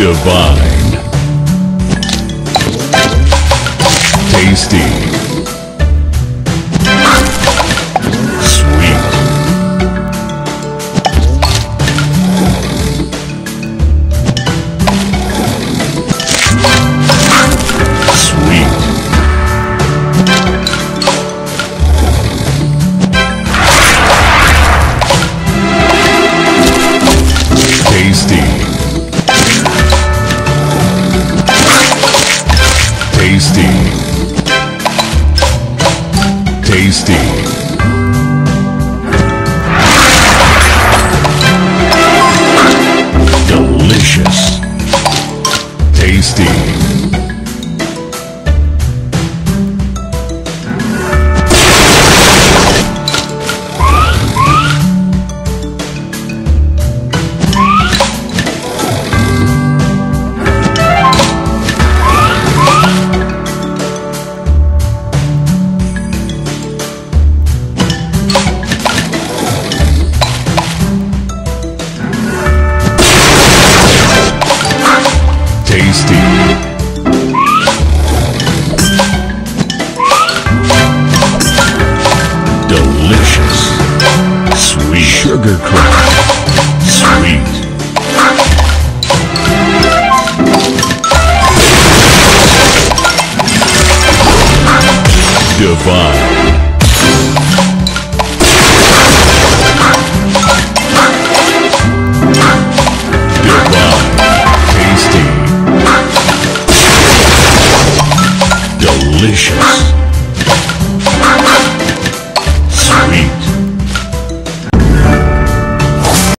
Divine. Tasty. Sugar crack. Sweet. Divine. delicious.